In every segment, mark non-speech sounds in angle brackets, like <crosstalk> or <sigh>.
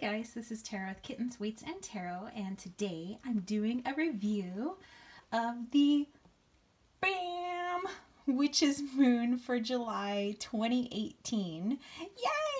Hey guys, this is Tara with Kittens, Weights, and Tarot, and today I'm doing a review of the BAM Witch's Moon for July 2018.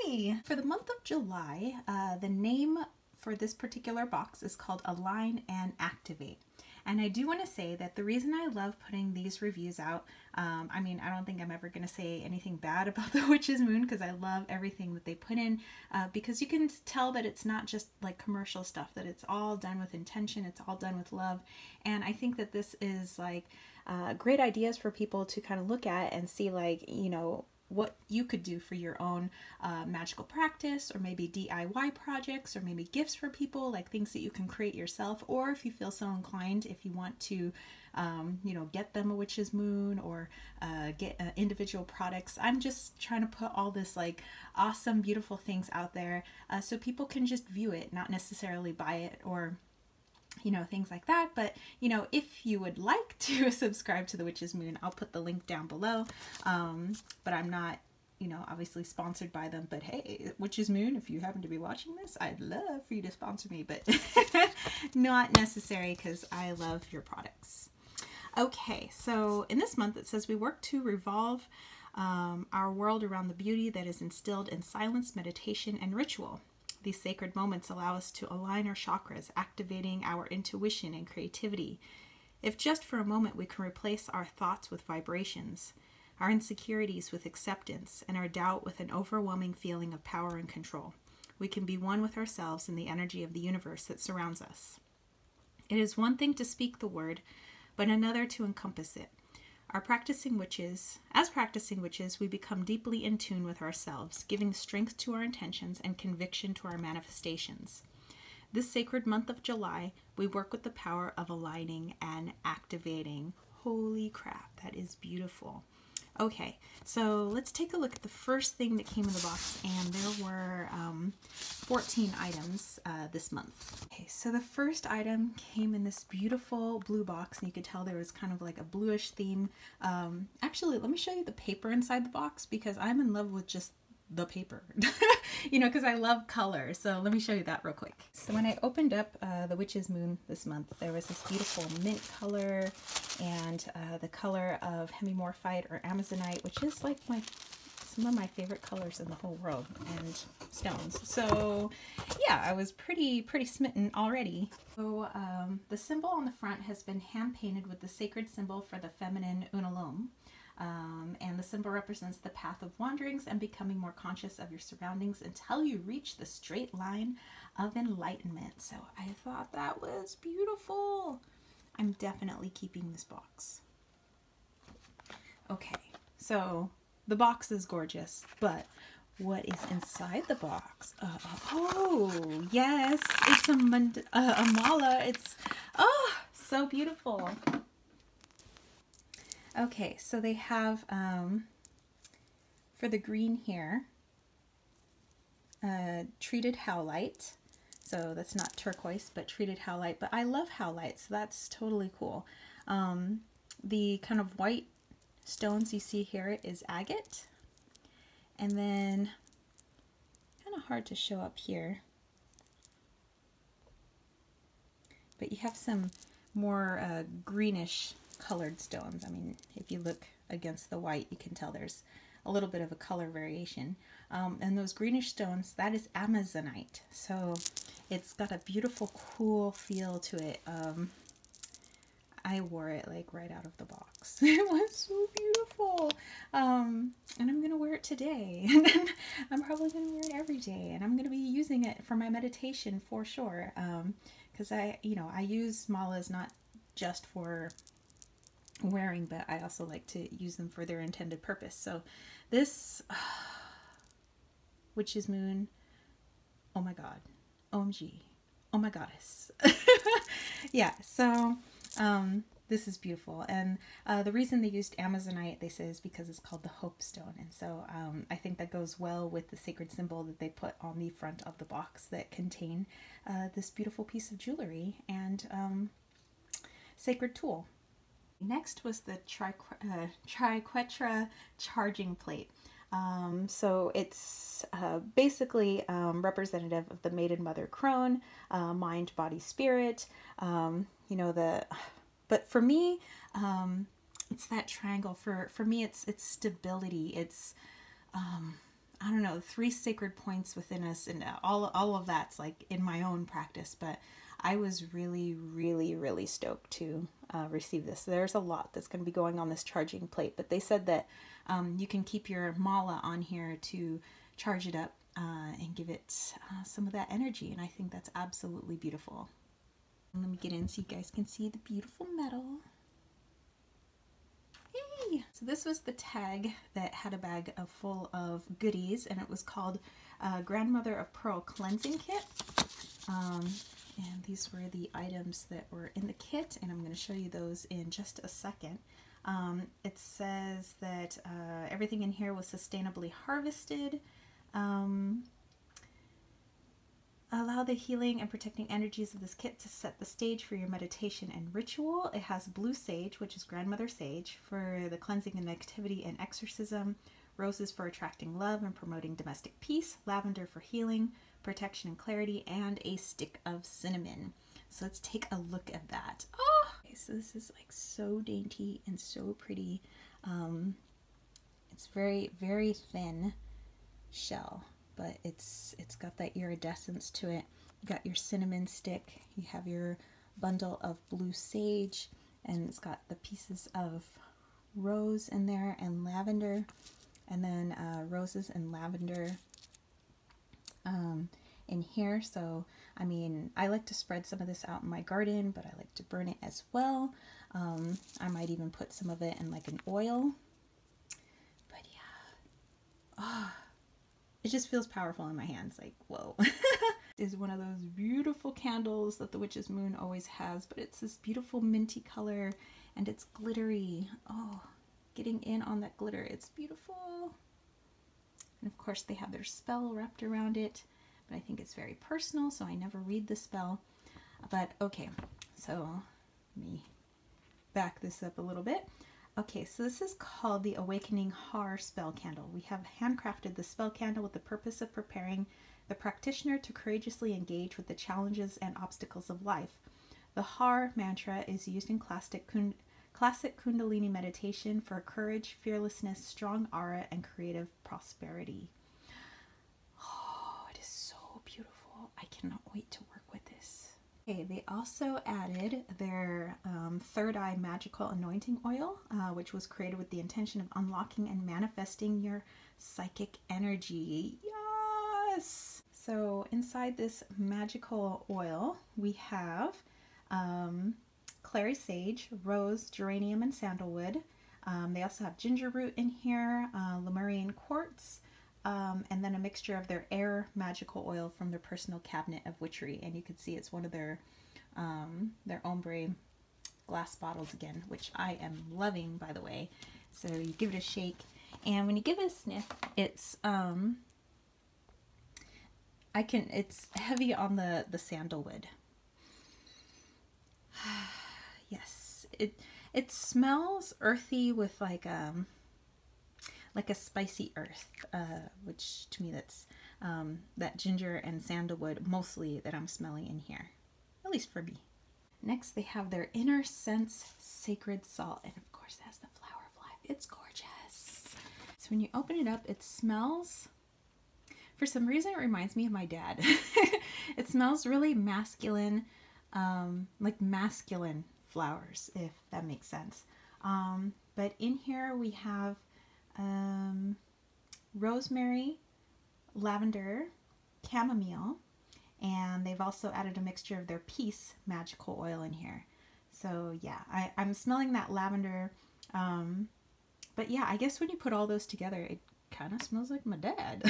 Yay! For the month of July, uh, the name for this particular box is called Align and Activate. And I do want to say that the reason I love putting these reviews out, um, I mean, I don't think I'm ever going to say anything bad about <laughs> the Witch's Moon because I love everything that they put in uh, because you can tell that it's not just like commercial stuff, that it's all done with intention, it's all done with love. And I think that this is like uh, great ideas for people to kind of look at and see, like, you know, what you could do for your own uh, magical practice or maybe DIY projects or maybe gifts for people, like things that you can create yourself. Or if you feel so inclined, if you want to, um, you know, get them a witch's moon or uh, get uh, individual products. I'm just trying to put all this like awesome, beautiful things out there uh, so people can just view it, not necessarily buy it or you know, things like that. But, you know, if you would like to <laughs> subscribe to the Witch's Moon, I'll put the link down below. Um, but I'm not, you know, obviously sponsored by them. But hey, Witch's Moon, if you happen to be watching this, I'd love for you to sponsor me, but <laughs> not necessary because I love your products. Okay, so in this month it says we work to revolve um, our world around the beauty that is instilled in silence, meditation, and ritual. These sacred moments allow us to align our chakras, activating our intuition and creativity. If just for a moment we can replace our thoughts with vibrations, our insecurities with acceptance, and our doubt with an overwhelming feeling of power and control, we can be one with ourselves and the energy of the universe that surrounds us. It is one thing to speak the word, but another to encompass it. Our practicing witches, as practicing witches, we become deeply in tune with ourselves, giving strength to our intentions and conviction to our manifestations. This sacred month of July, we work with the power of aligning and activating. Holy crap, that is beautiful. Okay, so let's take a look at the first thing that came in the box, and there were um, 14 items uh, this month. Okay, so the first item came in this beautiful blue box, and you could tell there was kind of like a bluish theme. Um, actually, let me show you the paper inside the box because I'm in love with just the paper, <laughs> you know, because I love color. So let me show you that real quick. So when I opened up uh, the Witch's Moon this month, there was this beautiful mint color and uh, the color of hemimorphite or amazonite, which is like my some of my favorite colors in the whole world and stones. So yeah, I was pretty pretty smitten already. So um, the symbol on the front has been hand painted with the sacred symbol for the feminine Unalome. Um, and the symbol represents the path of wanderings and becoming more conscious of your surroundings until you reach the straight line of enlightenment. So I thought that was beautiful. I'm definitely keeping this box. Okay, so the box is gorgeous, but what is inside the box? Uh, oh, yes, it's a, uh, a mala. It's, oh, so beautiful. Okay, so they have, um, for the green here, uh, treated howlite. So that's not turquoise, but treated howlite. But I love howlite, so that's totally cool. Um, the kind of white stones you see here is agate. And then, kind of hard to show up here. But you have some more uh, greenish colored stones. I mean, if you look against the white, you can tell there's a little bit of a color variation. Um, and those greenish stones, that is Amazonite. So it's got a beautiful, cool feel to it. Um, I wore it like right out of the box. <laughs> it was so beautiful. Um, and I'm going to wear it today. <laughs> And I'm probably going to wear it every day. And I'm going to be using it for my meditation for sure. Because um, I, you know, I use malas not just for wearing, but I also like to use them for their intended purpose. So this uh, <sighs> Witch's Moon, oh my god, OMG, oh my goddess. <laughs> yeah, so um, this is beautiful. And uh, the reason they used Amazonite, they say, is because it's called the Hope Stone. And so um, I think that goes well with the sacred symbol that they put on the front of the box that contain uh, this beautiful piece of jewelry and um, sacred tool. Next was the Triquetra uh, charging plate. Um, so it's uh, basically um, representative of the maiden mother crone, uh, mind, body, spirit. Um, you know the, but for me, um, it's that triangle. For for me, it's it's stability. It's um, I don't know three sacred points within us, and all all of that's like in my own practice. But I was really, really, really stoked to uh, receive this. There's a lot that's going to be going on this charging plate, but they said that um, you can keep your mala on here to charge it up uh, and give it uh, some of that energy, and I think that's absolutely beautiful. Let me get in so you guys can see the beautiful metal. Yay! So this was the tag that had a bag of full of goodies, and it was called uh, Grandmother of Pearl Cleansing Kit. Um, and these were the items that were in the kit, and I'm going to show you those in just a second. Um, it says that uh, everything in here was sustainably harvested. Um, allow the healing and protecting energies of this kit to set the stage for your meditation and ritual. It has blue sage, which is grandmother sage, for the cleansing and activity and exorcism, roses for attracting love and promoting domestic peace, lavender for healing, protection and clarity, and a stick of cinnamon. So let's take a look at that. Oh, okay, so this is like so dainty and so pretty. Um, it's very, very thin shell, but it's it's got that iridescence to it. You got your cinnamon stick. You have your bundle of blue sage, and it's got the pieces of rose in there and lavender, and then uh, roses and lavender um, in here. So, I mean, I like to spread some of this out in my garden, but I like to burn it as well. Um, I might even put some of it in like an oil. But yeah, oh, it just feels powerful in my hands. Like, whoa. <laughs> is one of those beautiful candles that the Witch's Moon always has, but it's this beautiful minty color and it's glittery. Oh, getting in on that glitter. It's beautiful. And of course they have their spell wrapped around it, but I think it's very personal, so I never read the spell. But okay, so let me back this up a little bit. Okay, so this is called the Awakening Har spell candle. We have handcrafted the spell candle with the purpose of preparing the practitioner to courageously engage with the challenges and obstacles of life. The Har mantra is used in classic, classic Kundalini meditation for courage, fearlessness, strong aura, and creative prosperity. Oh, it is so beautiful. I cannot wait to work with this. Okay, they also added their um, Third Eye Magical Anointing Oil, uh, which was created with the intention of unlocking and manifesting your psychic energy. Yes! So inside this magical oil, we have um, clary sage, rose, geranium, and sandalwood. Um, they also have ginger root in here, uh, Lemurian quartz, um, and then a mixture of their air magical oil from their personal cabinet of witchery. And you can see it's one of their um, their ombre glass bottles again, which I am loving, by the way. So you give it a shake, and when you give it a sniff, it's um, I can it's heavy on the the sandalwood. <sighs> <sighs> yes, it it smells earthy with like um like a spicy earth, uh, which to me that's um, that ginger and sandalwood mostly that I'm smelling in here, at least for me. Next, they have their Inner Sense Sacred Salt, and of course, that's the flower of life. It's gorgeous. So when you open it up, it smells. For some reason, it reminds me of my dad. <laughs> it smells really masculine, um, like masculine flowers, if that makes sense. Um, but in here we have um, rosemary, lavender, chamomile, and they've also added a mixture of their peace magical oil in here. So yeah, I, I'm smelling that lavender. Um, but yeah, I guess when you put all those together, it kind of smells like my dad.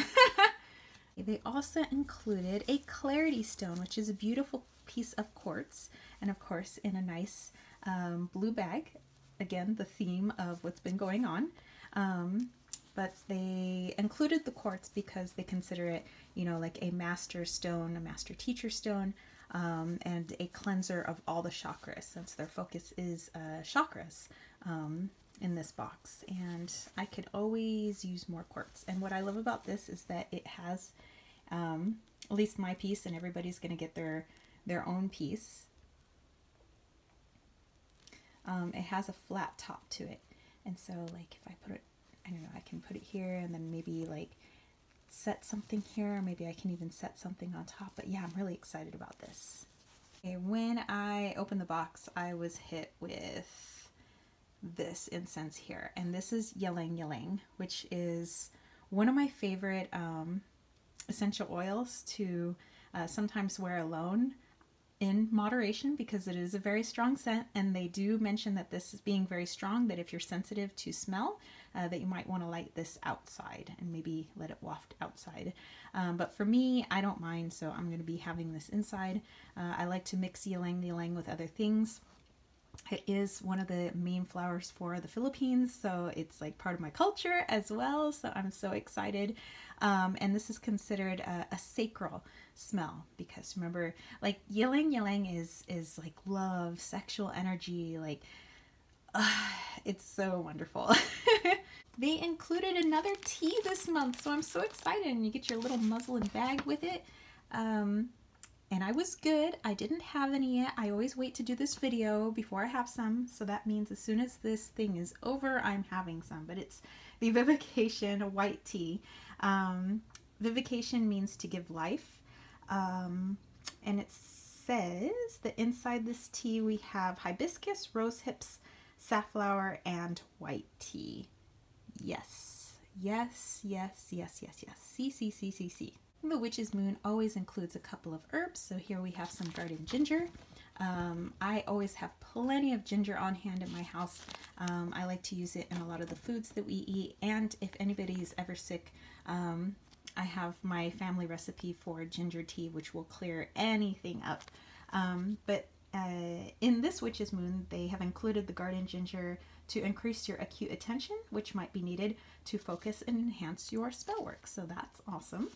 <laughs> they also included a clarity stone, which is a beautiful piece of quartz, and of course in a nice um, blue bag. Again, the theme of what's been going on. Um, but they included the quartz because they consider it, you know, like a master stone, a master teacher stone, um, and a cleanser of all the chakras, since their focus is uh, chakras. Um, in this box and I could always use more quartz. And what I love about this is that it has um, at least my piece and everybody's going to get their their own piece. Um, it has a flat top to it. And so like if I put it, I don't know, I can put it here and then maybe like set something here. Maybe I can even set something on top. But yeah, I'm really excited about this. Okay, when I opened the box, I was hit with this incense here. And this is Ylang Ylang, which is one of my favorite um, essential oils to uh, sometimes wear alone in moderation because it is a very strong scent and they do mention that this is being very strong that if you're sensitive to smell uh, that you might want to light this outside and maybe let it waft outside. Um, but for me I don't mind so I'm going to be having this inside. Uh, I like to mix ylang ylang with other things it is one of the main flowers for the Philippines, so it's like part of my culture as well. So I'm so excited. Um, and this is considered a, a, sacral smell because remember, like ylang ylang is is like love, sexual energy, like uh, <sighs> it's so wonderful. <laughs> they included another tea this month, so I'm so excited. And you get your little muslin bag with it. Um, and I was good. I didn't have any yet. I always wait to do this video before I have some. So that means as soon as this thing is over, I'm having some. But it's the <laughs> Vivication White Tea. Um, vivication means to give life. Um, and it says that inside this tea we have hibiscus, rose hips, safflower, and white tea. Yes, yes, yes, yes, yes, yes. C, C, C, C, C. The witch's moon always includes a couple of herbs. So here we have some garden ginger. Um, I always have plenty of ginger on hand in my house. Um, I like to use it in a lot of the foods that we eat. And if anybody is ever sick, um, I have my family recipe for ginger tea, which will clear anything up. Um, but uh, in this witch's moon, they have included the garden ginger to increase your acute attention, which might be needed to focus and enhance your spell work. So that's awesome.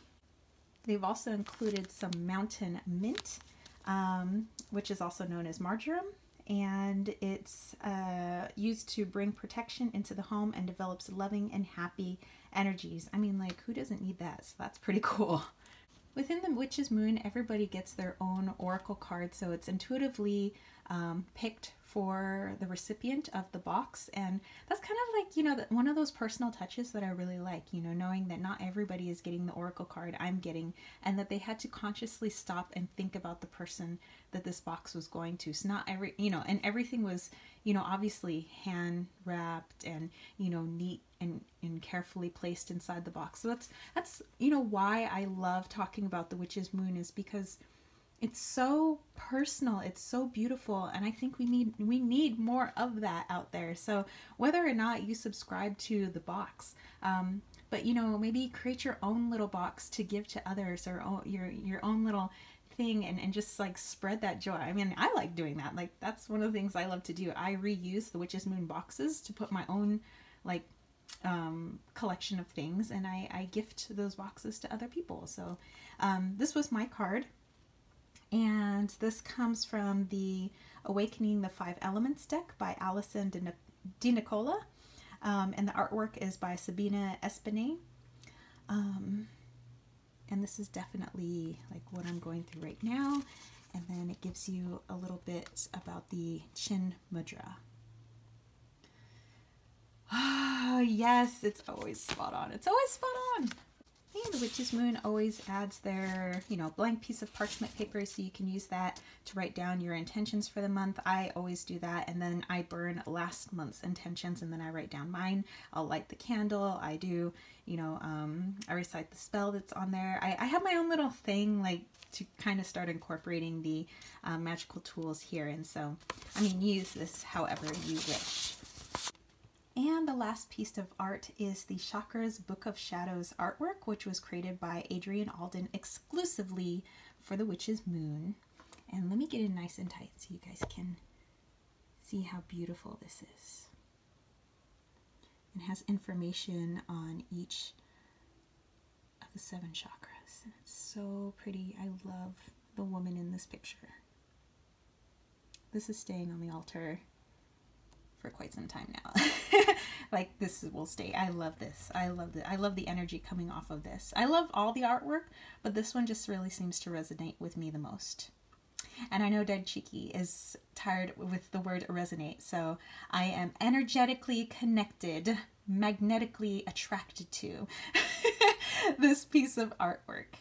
They've also included some mountain mint, um, which is also known as marjoram, and it's uh, used to bring protection into the home and develops loving and happy energies. I mean, like, who doesn't need that? So that's pretty <laughs> cool. Within the Witch's Moon, everybody gets their own oracle card, so it's intuitively um, picked for the recipient of the box and that's kind of like you know one of those personal touches that i really like you know knowing that not everybody is getting the oracle card i'm getting and that they had to consciously stop and think about the person that this box was going to. So not every you know and everything was you know obviously hand wrapped and you know neat and, and carefully placed inside the box. So that's that's you know why i love talking about the witch's moon is because it's so personal it's so beautiful and i think we need we need more of that out there. So whether or not you subscribe to the box um, but you know maybe create your own little box to give to others or your your own little thing and, and just like spread that joy. I mean i like doing that. Like that's one of the things i love to do. I reuse the witch's moon boxes to put my own like um, collection of things and I, I gift those boxes to other people so um, this was my card and this comes from the Awakening the Five Elements deck by Allison De Nicola. Um, and the artwork is by Sabina Espinet. Um, and this is definitely like what I'm going through right now. And then it gives you a little bit about the Chin Mudra. Ah, yes, it's always spot on. It's always spot on. And the Witch's Moon always adds their, you know, blank piece of parchment paper so you can use that to write down your intentions for the month. I always do that and then I burn last month's intentions and then I write down mine. I'll light the candle. I do, you know, um, I recite the spell that's on there. I, I have my own little thing like to kind of start incorporating the um, magical tools here. And so, I mean, use this however you wish. And the last piece of art is the Chakras Book of Shadows artwork, which was created by Adrian Alden exclusively for the Witch's Moon. And let me get it nice and tight so you guys can see how beautiful this is. It has information on each of the seven chakras. And it's so pretty. I love the woman in this picture. This is staying on the altar for quite some time now. <laughs> like this will stay. I love this. I love it. I love the energy coming off of this. I love all the artwork, but this one just really seems to resonate with me the most. And I know Dead Cheeky is tired with the word resonate, so I am energetically connected, magnetically attracted to <laughs> this piece of artwork.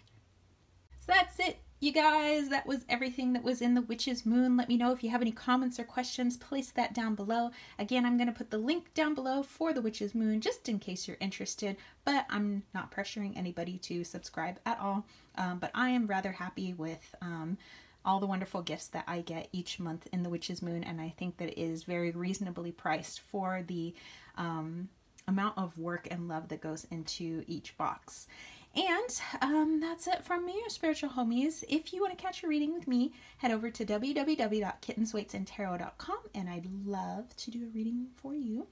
So that's it you guys, that was everything that was in the Witch's Moon. Let me know if you have any comments or questions. Place that down below. Again, I'm going to put the link down below for the Witch's Moon just in case you're interested, but I'm not pressuring anybody to subscribe at all. Um, but I am rather happy with um, all the wonderful gifts that I get each month in the Witch's Moon, and I think that it is very reasonably priced for the um, amount of work and love that goes into each box. And um, that's it from me, your spiritual homies. If you want to catch a reading with me, head over to www.kittensweightsandtarot.com and I'd love to do a reading for you.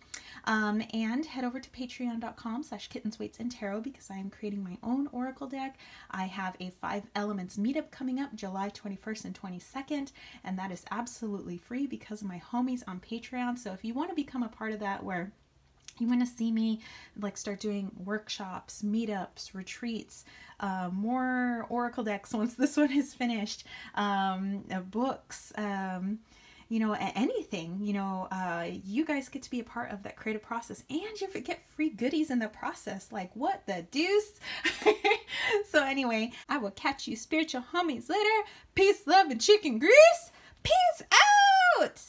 Um, and head over to patreon.com slash kittensweightsandtarot because I am creating my own oracle deck. I have a five elements meetup coming up July 21st and 22nd, and that is absolutely free because of my homies on Patreon. So if you want to become a part of that where you want to see me like start doing workshops, meetups, retreats, uh, more Oracle decks <laughs> once this one is finished, um, uh, books, um, you know, anything, you know, uh, you guys get to be a part of that creative process and you get free goodies in the process. Like, what the deuce? <laughs> so, anyway, I will catch you spiritual homies later. Peace, love, and chicken grease. Peace out.